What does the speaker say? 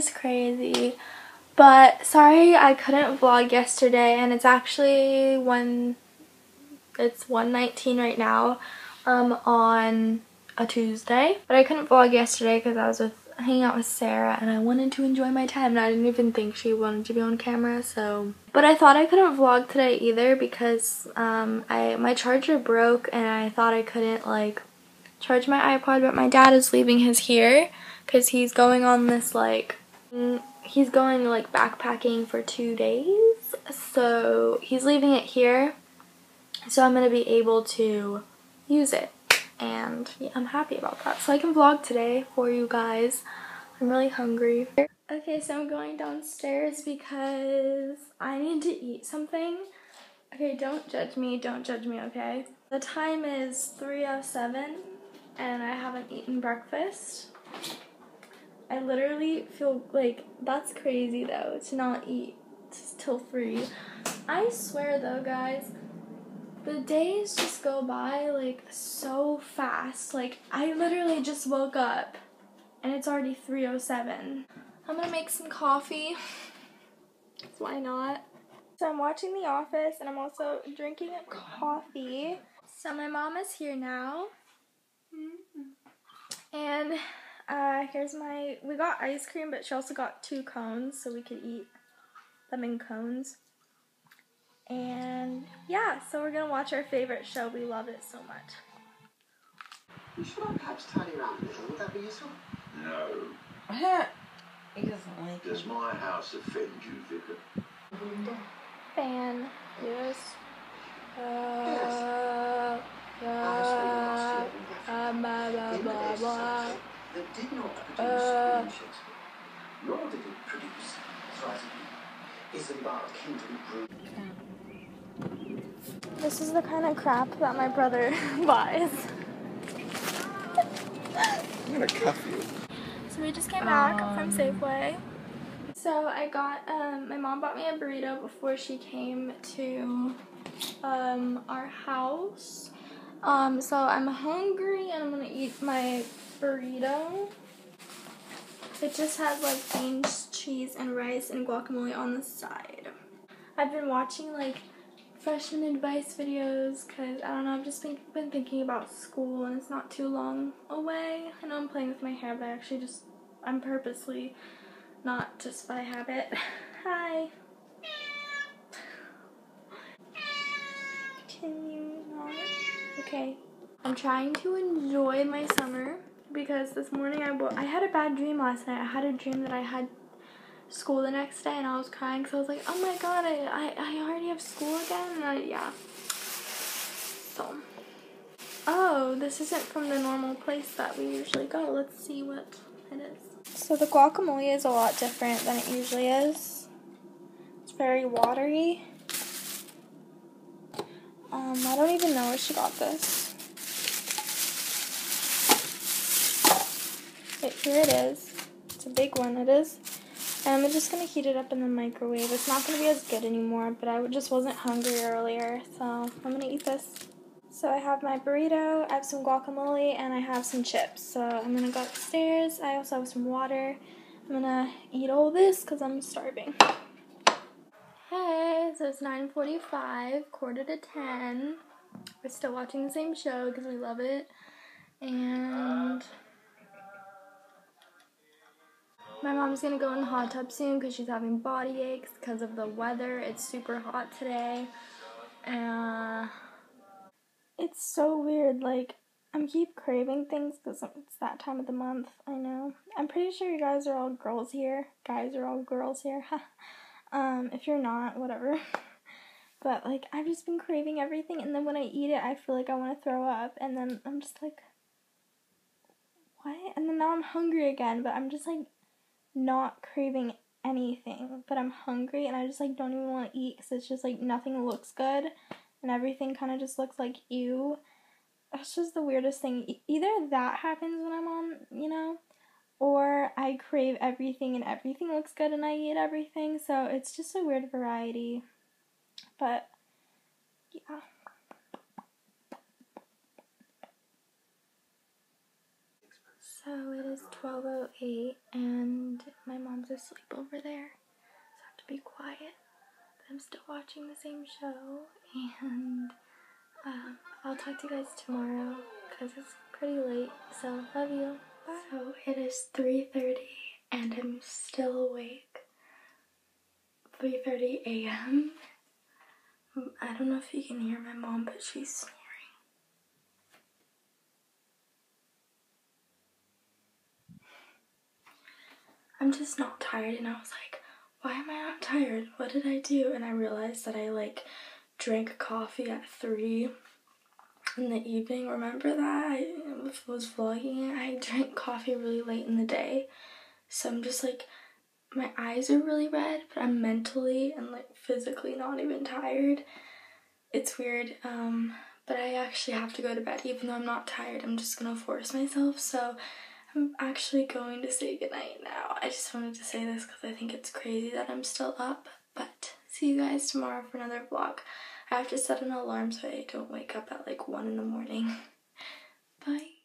is crazy. But sorry I couldn't vlog yesterday and it's actually one it's 119 right now um on a Tuesday. But I couldn't vlog yesterday because I was with hanging out with Sarah and I wanted to enjoy my time and I didn't even think she wanted to be on camera so but I thought I couldn't vlog today either because um I my charger broke and I thought I couldn't like charge my iPod but my dad is leaving his here because he's going on this like he's going like backpacking for two days so he's leaving it here so I'm gonna be able to use it and yeah, I'm happy about that. So I can vlog today for you guys. I'm really hungry. Okay, so I'm going downstairs because I need to eat something. Okay, don't judge me, don't judge me, okay? The time is 3.07 and I haven't eaten breakfast. I literally feel like that's crazy though to not eat till 3. I swear though guys, the days just go by like so fast. Like I literally just woke up and it's already 3:07. I'm going to make some coffee. Why not? So I'm watching The Office and I'm also drinking coffee. So my mom is here now. Mm-hmm. And uh, here's my, we got ice cream, but she also got two cones so we could eat them in cones. And yeah, so we're gonna watch our favorite show. We love it so much. You Should I perhaps tidy around a little? Would that be useful? No. he doesn't like Does it. my house offend you, Vicar? Fan. Yes. Uh, Yes. uh, uh, that did not produce Uh. William Shakespeare, nor did it produce Threatening, Isambard Kingdom Brunel. This is the kind of crap that my brother buys. I'm gonna cuff you. So we just came back from Safeway. So I got um, my mom bought me a burrito before she came to um, our house. Um, so I'm hungry and I'm gonna eat my burrito. It just has like beans, cheese, and rice and guacamole on the side. I've been watching like freshman advice videos because I don't know, I've just been, been thinking about school and it's not too long away. I know I'm playing with my hair, but I actually just, I'm purposely not just by habit. Hi. Can you not? Okay. I'm trying to enjoy my summer because this morning I, wo- I had a bad dream last night. I had a dream that I had school the next day and I was crying because I was like, oh my god, I, I, I already have school again? And I, yeah. So. Oh, this isn't from the normal place that we usually go. Let's see what it is. So the guacamole is a lot different than it usually is. It's very watery. Um, I don't even know where she got this. Here it is. It's a big one, it is. And I'm just gonna heat it up in the microwave. It's not gonna be as good anymore, but I just wasn't hungry earlier, so I'm gonna eat this. So I have my burrito, I have some guacamole, and I have some chips. So I'm gonna go upstairs. I also have some water. I'm gonna eat all this because I'm starving. Hey, so it's 9.45, quarter to 10. We're still watching the same show because we love it. And my mom's gonna go in the hot tub soon because she's having body aches because of the weather. It's super hot today. Uh, it's so weird. Like, I'm keep craving things because it's that time of the month. I know. I'm pretty sure you guys are all girls here. Guys are all girls here. um, if you're not, whatever. But like, I've just been craving everything, and then when I eat it, I feel like I want to throw up, and then I'm just like, what? And then now I'm hungry again, but I'm just like not craving anything, but I'm hungry, and I just like don't even want to eat because it's just like nothing looks good, and everything kind of just looks like ew. That's just the weirdest thing. E- either that happens when I'm on, you know, or I crave everything and everything looks good and I eat everything. So it's just a weird variety. But yeah. So it is 12.08 and my mom's asleep over there. So I have to be quiet. But I'm still watching the same show and um, I'll talk to you guys tomorrow because it's pretty late. So love you. Bye. So it is 3.30 and I'm still awake. 3.30 a.m. I don't know if you can hear my mom, but she's I'm just not tired, and I was like, why am I not tired? What did I do? And I realized that I like drank coffee at 3 in the evening. Remember that? I was vlogging it. I drank coffee really late in the day. So I'm just like, my eyes are really red, but I'm mentally and like physically not even tired. It's weird. Um, but I actually have to go to bed even though I'm not tired. I'm just gonna force myself. So I'm actually going to say goodnight now. I just wanted to say this because I think it's crazy that I'm still up. But see you guys tomorrow for another vlog. I have to set an alarm so I don't wake up at like 1 in the morning. Bye.